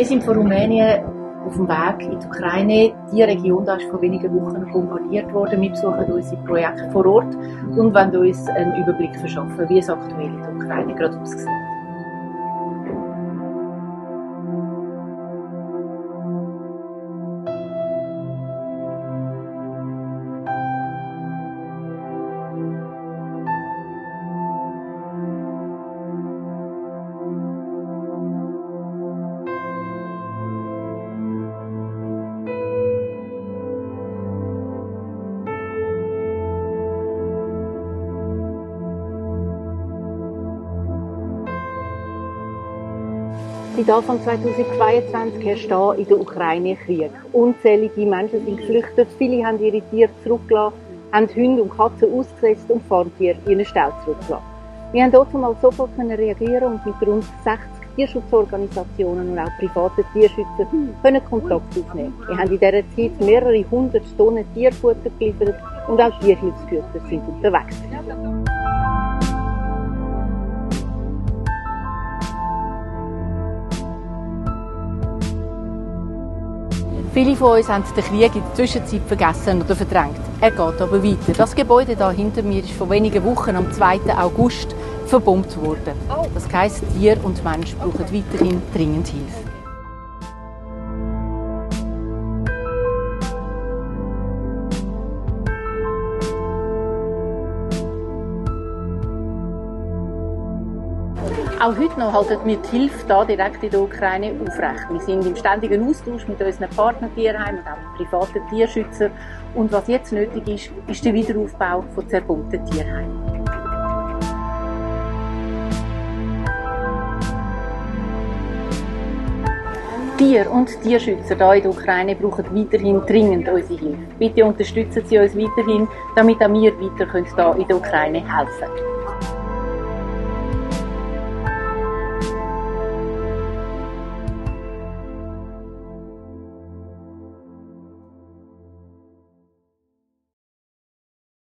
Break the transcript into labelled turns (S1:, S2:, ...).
S1: Wir sind von Rumänien auf dem Weg in die Ukraine. Die Region da ist vor wenigen Wochen bombardiert worden. Wir besuchen unsere Projekte vor Ort und wollen uns einen Überblick verschaffen, wie es aktuell in der Ukraine gerade aussieht.
S2: Seit Anfang 2022 herrscht hier in der Ukraine Krieg. Unzählige Menschen sind geflüchtet, viele haben ihre Tiere zurückgelassen, haben Hunde und Katzen ausgesetzt und Farmtiere in ihren Stall zurückgelassen. Wir haben dort mal sofort reagieren und mit rund 60 Tierschutzorganisationen und auch privaten Tierschützern können Kontakt aufnehmen. Wir haben in dieser Zeit mehrere hundert Tonnen Tierfutter geliefert und auch Tierhilfsgüter sind unterwegs.
S3: Viele von uns haben den Krieg in der Zwischenzeit vergessen oder verdrängt. Er geht aber weiter. Das Gebäude da hinter mir ist vor wenigen Wochen, am 2. August, verbombt worden. Das heisst, Tier und Mensch brauchen weiterhin dringend Hilfe. Auch heute noch halten wir die Hilfe hier direkt in der Ukraine aufrecht. Wir sind im ständigen Austausch mit unseren Partnertierheimen und auch mit privaten Tierschützern. Und was jetzt nötig ist, ist der Wiederaufbau von zerbombten Tierheimen. Tier- und Tierschützer hier in der Ukraine brauchen weiterhin dringend unsere Hilfe. Bitte unterstützen Sie uns weiterhin, damit auch wir weiter hier in der Ukraine helfen können.